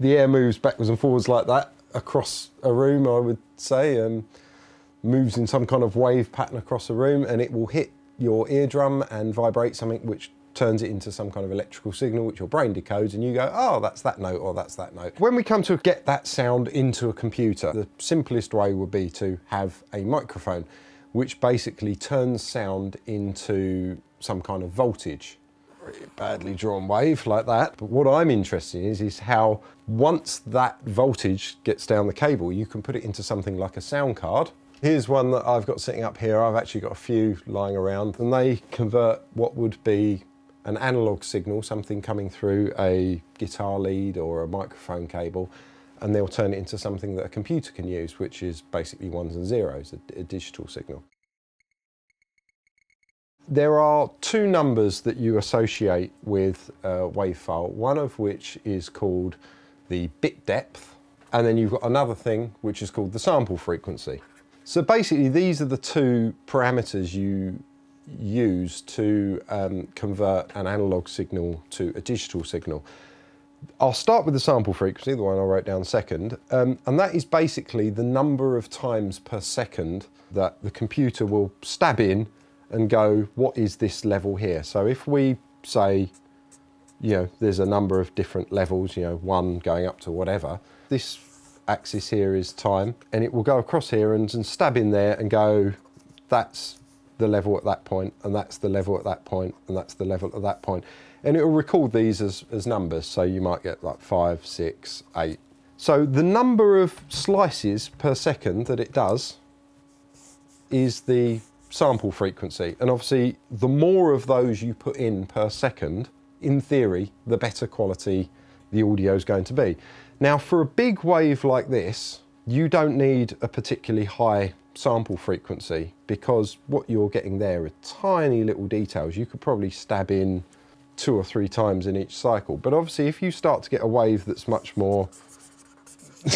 the air moves backwards and forwards like that across a room, I would say, and moves in some kind of wave pattern across a room, and it will hit your eardrum and vibrate something which turns it into some kind of electrical signal which your brain decodes and you go, oh, that's that note or that's that note. When we come to get that sound into a computer, the simplest way would be to have a microphone which basically turns sound into some kind of voltage. Badly drawn wave like that. But what I'm interested in is, is how once that voltage gets down the cable, you can put it into something like a sound card. Here's one that I've got sitting up here. I've actually got a few lying around and they convert what would be an analog signal, something coming through a guitar lead or a microphone cable, and they'll turn it into something that a computer can use, which is basically ones and zeros, a, a digital signal. There are two numbers that you associate with a wave file, one of which is called the bit depth, and then you've got another thing which is called the sample frequency. So basically these are the two parameters you use to um, convert an analog signal to a digital signal. I'll start with the sample frequency, the one I wrote down second, um, and that is basically the number of times per second that the computer will stab in and go, what is this level here? So if we say, you know, there's a number of different levels, you know, one going up to whatever, this axis here is time, and it will go across here and, and stab in there and go, that's the level at that point, and that's the level at that point, and that's the level at that point. And it will record these as, as numbers, so you might get like five, six, eight. So the number of slices per second that it does is the sample frequency. And obviously, the more of those you put in per second, in theory, the better quality the audio is going to be. Now, for a big wave like this, you don't need a particularly high sample frequency because what you're getting there are tiny little details. You could probably stab in two or three times in each cycle. But obviously if you start to get a wave that's much more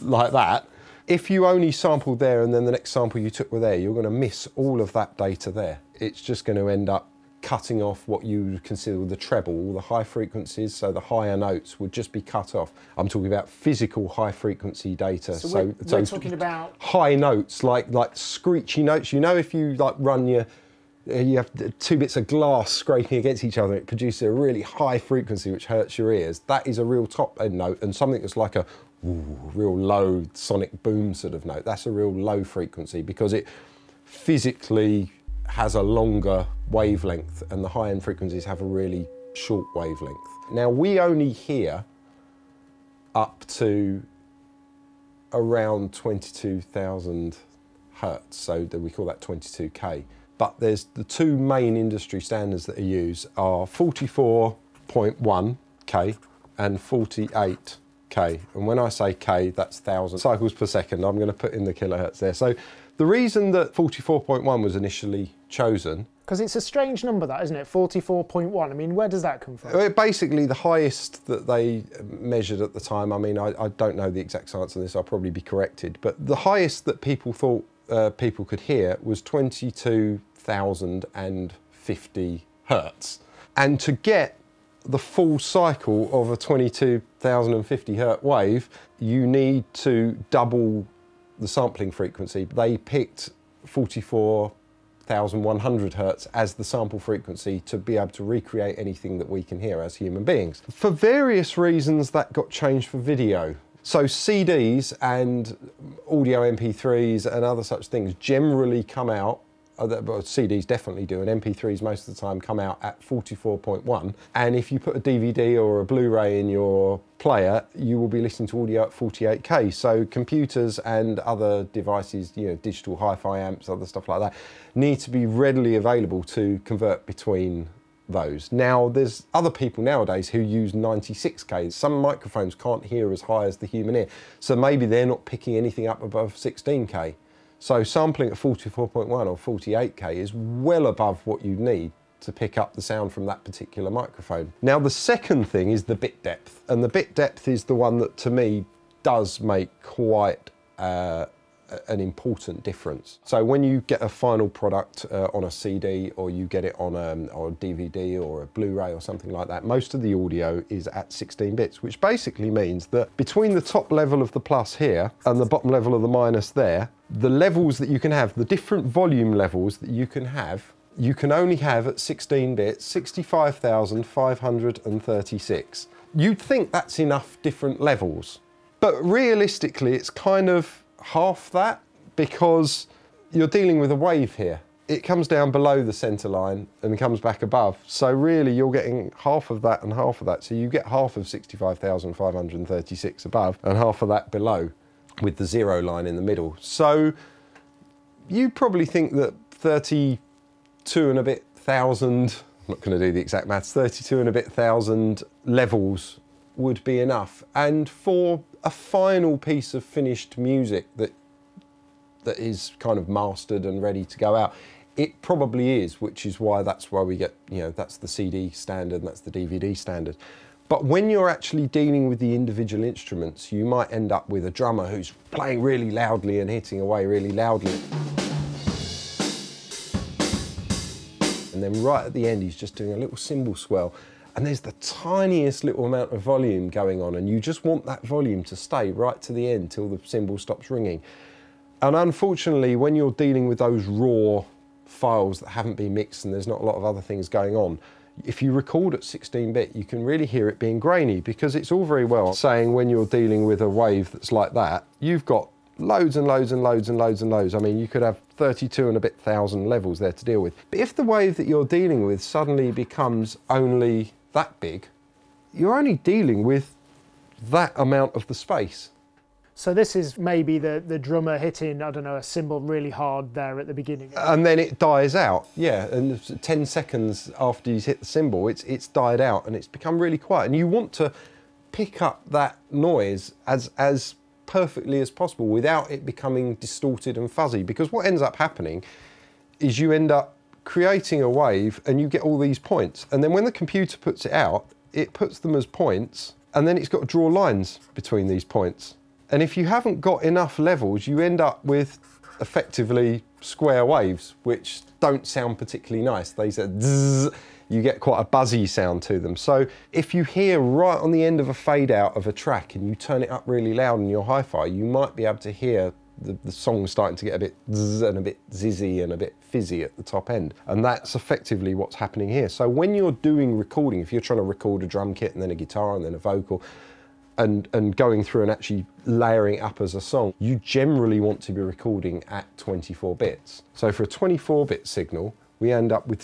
like that, if you only sampled there and then the next sample you took were there, you're going to miss all of that data there. It's just going to end up cutting off what you would consider the treble, all the high frequencies, so the higher notes would just be cut off. I'm talking about physical high frequency data. So, so, we're, so we're talking about high notes, like like screechy notes. You know, if you like run your uh, you have two bits of glass scraping against each other, it produces a really high frequency which hurts your ears. That is a real top end note, and something that's like a ooh, real low sonic boom sort of note. That's a real low frequency because it physically has a longer wavelength and the high-end frequencies have a really short wavelength. Now we only hear up to around 22,000 hertz, so we call that 22k. But there's the two main industry standards that are used are 44.1k and 48k. And when I say k, that's thousand cycles per second. I'm going to put in the kilohertz there. So the reason that 44.1 was initially chosen because it's a strange number that, isn't it? 44.1. I mean, where does that come from? Basically, the highest that they measured at the time, I mean, I, I don't know the exact science of this, I'll probably be corrected, but the highest that people thought uh, people could hear was 22,050 hertz. And to get the full cycle of a 22,050 hertz wave, you need to double the sampling frequency. They picked 44,100 hertz as the sample frequency to be able to recreate anything that we can hear as human beings. For various reasons, that got changed for video. So CDs and audio MP3s and other such things generally come out CDs definitely do, and MP3s most of the time come out at 44.1. And if you put a DVD or a Blu-ray in your player, you will be listening to audio at 48K. So computers and other devices, you know, digital hi-fi amps, other stuff like that, need to be readily available to convert between those. Now, there's other people nowadays who use 96K. Some microphones can't hear as high as the human ear, so maybe they're not picking anything up above 16K. So sampling at 44.1 or 48K is well above what you need to pick up the sound from that particular microphone. Now the second thing is the bit depth, and the bit depth is the one that to me does make quite uh, an important difference. So when you get a final product uh, on a CD or you get it on a, or a DVD or a Blu-ray or something like that, most of the audio is at 16 bits, which basically means that between the top level of the plus here and the bottom level of the minus there, the levels that you can have, the different volume levels that you can have, you can only have at 16 bits 65,536. You'd think that's enough different levels, but realistically, it's kind of half that because you're dealing with a wave here. It comes down below the centre line and comes back above. So really, you're getting half of that and half of that. So you get half of 65,536 above and half of that below with the zero line in the middle. So you probably think that 32 and a bit thousand, I'm not going to do the exact maths, 32 and a bit thousand levels would be enough. And for a final piece of finished music that that is kind of mastered and ready to go out, it probably is, which is why that's why we get, you know, that's the CD standard and that's the DVD standard. But when you're actually dealing with the individual instruments, you might end up with a drummer who's playing really loudly and hitting away really loudly. And then right at the end, he's just doing a little cymbal swell. And there's the tiniest little amount of volume going on, and you just want that volume to stay right to the end till the cymbal stops ringing. And unfortunately, when you're dealing with those raw files that haven't been mixed and there's not a lot of other things going on, if you record at 16 bit, you can really hear it being grainy because it's all very well saying when you're dealing with a wave that's like that, you've got loads and loads and loads and loads and loads. I mean, you could have 32 and a bit thousand levels there to deal with. But if the wave that you're dealing with suddenly becomes only that big, you're only dealing with that amount of the space. So this is maybe the, the drummer hitting, I don't know, a cymbal really hard there at the beginning. and then it dies out. Yeah, and 10 seconds after he's hit the cymbal, it's it's died out and it's become really quiet. And you want to pick up that noise as as perfectly as possible without it becoming distorted and fuzzy. Because what ends up happening is you end up creating a wave and you get all these points. And then when the computer puts it out, it puts them as points and then it's got to draw lines between these points. And if you haven't got enough levels, you end up with effectively square waves, which don't sound particularly nice. They said you get quite a buzzy sound to them. So if you hear right on the end of a fade out of a track and you turn it up really loud in your hi-fi, you might be able to hear the, the song starting to get a bit zzz and a bit zizzy and a bit fizzy at the top end. And that's effectively what's happening here. So when you're doing recording, if you're trying to record a drum kit and then a guitar and then a vocal, and, and going through and actually layering up as a song, you generally want to be recording at 24 bits. So for a 24 bit signal, we end up with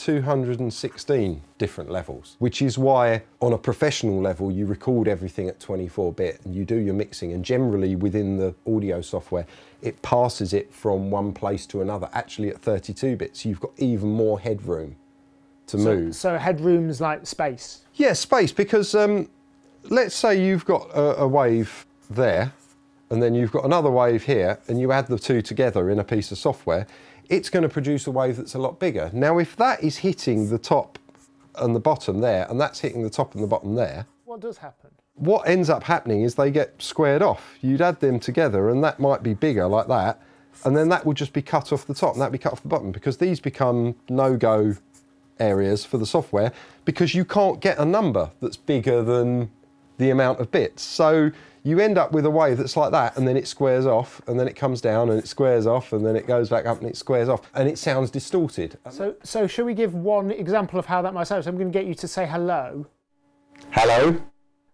16,777,216 different levels, which is why on a professional level, you record everything at 24 bit and you do your mixing and generally within the audio software, it passes it from one place to another. Actually at 32 bits, you've got even more headroom to so, move. So headroom's like space. Yeah, space, because um, let's say you've got a, a, wave there, and then you've got another wave here, and you add the two together in a piece of software, it's going to produce a wave that's a lot bigger. Now, if that is hitting the top and the bottom there, and that's hitting the top and the bottom there, what does happen? What ends up happening is they get squared off. You'd add them together, and that might be bigger like that, and then that would just be cut off the top, and that'd be cut off the bottom, because these become no-go areas for the software because you can't get a number that's bigger than the amount of bits. So you end up with a wave that's like that and then it squares off and then it comes down and it squares off and then it goes back up and it squares off and it sounds distorted. So, so should we give one example of how that might sound? So I'm going to get you to say hello. Hello.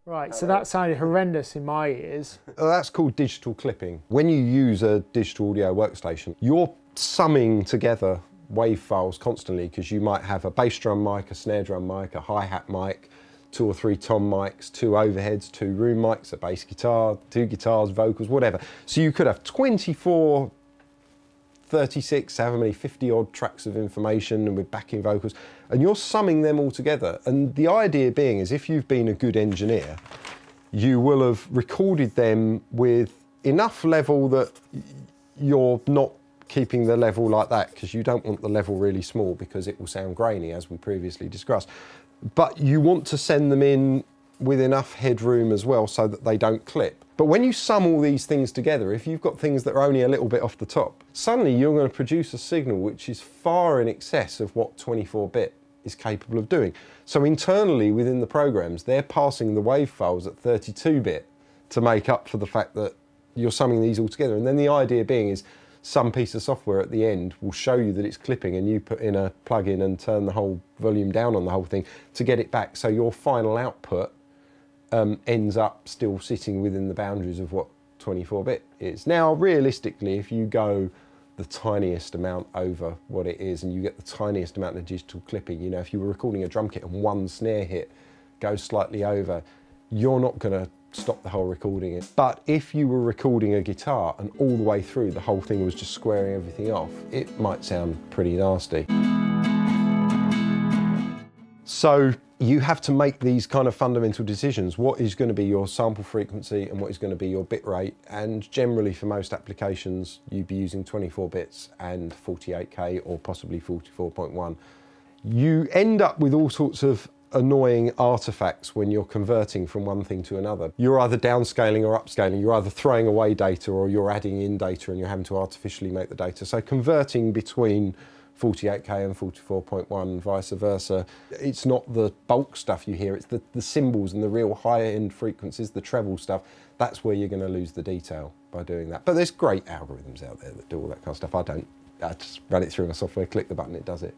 Right, so that sounded horrendous in my ears. That's called digital clipping. When you use a digital audio workstation, you're summing together wave files constantly because you might have a bass drum mic, a snare drum mic, a hi-hat mic, two or three tom mics, two overheads, two room mics, a bass guitar, two guitars, vocals, whatever. So you could have 24, 36, however many, 50 odd tracks of information and with backing vocals, and you're summing them all together. And the idea being is if you've been a good engineer, you will have recorded them with enough level that you're not keeping the level like that because you don't want the level really small because it will sound grainy as we previously discussed. But you want to send them in with enough headroom as well so that they don't clip. But when you sum all these things together, if you've got things that are only a little bit off the top, suddenly you're going to produce a signal which is far in excess of what 24-bit is capable of doing. So internally within the programs, they're passing the wave files at 32-bit to make up for the fact that you're summing these all together. And then the idea being is some piece of software at the end will show you that it's clipping and you put in a plug-in and turn the whole volume down on the whole thing to get it back. So your final output um, ends up still sitting within the boundaries of what 24-bit is. Now, realistically, if you go the tiniest amount over what it is and you get the tiniest amount of digital clipping, you know, if you were recording a drum kit and one snare hit goes slightly over, you're not going to stop the whole recording. It. But if you were recording a guitar and all the way through the whole thing was just squaring everything off, it might sound pretty nasty. So you have to make these kind of fundamental decisions. What is going to be your sample frequency and what is going to be your bit rate? And generally for most applications, you'd be using 24 bits and 48K or possibly 44.1. You end up with all sorts of annoying artifacts when you're converting from one thing to another. You're either downscaling or upscaling. You're either throwing away data or you're adding in data and you're having to artificially make the data. So converting between 48K and 44.1, vice versa. It's not the bulk stuff you hear, it's the, the cymbals and the real high-end frequencies, the treble stuff. That's where you're going to lose the detail by doing that. But there's great algorithms out there that do all that kind of stuff. I don't. I just run it through my software, click the button, it does it.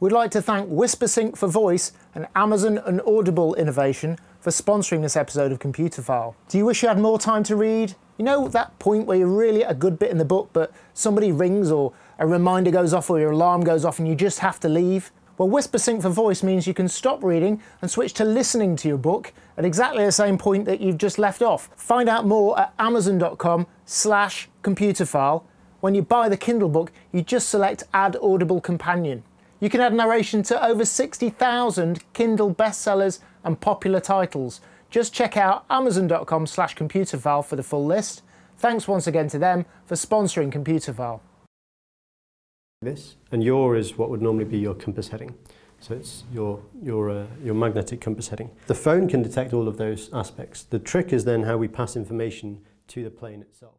We'd like to thank WhisperSync for Voice and Amazon and Audible Innovation for sponsoring this episode of Computerphile. Do you wish you had more time to read? You know that point where you're really a good bit in the book, but somebody rings or a reminder goes off or your alarm goes off and you just have to leave? Well, WhisperSync for Voice means you can stop reading and switch to listening to your book at exactly the same point that you've just left off. Find out more at amazon.com slash computerphile. When you buy the Kindle book, you just select Add Audible Companion. You can add narration to over 60,000 Kindle bestsellers and popular titles. Just check out amazon.com slash computerphile for the full list. Thanks once again to them for sponsoring Computerphile. This, and your is what would normally be your compass heading. So it's your, your, uh, your magnetic compass heading. The phone can detect all of those aspects. The trick is then how we pass information to the plane itself.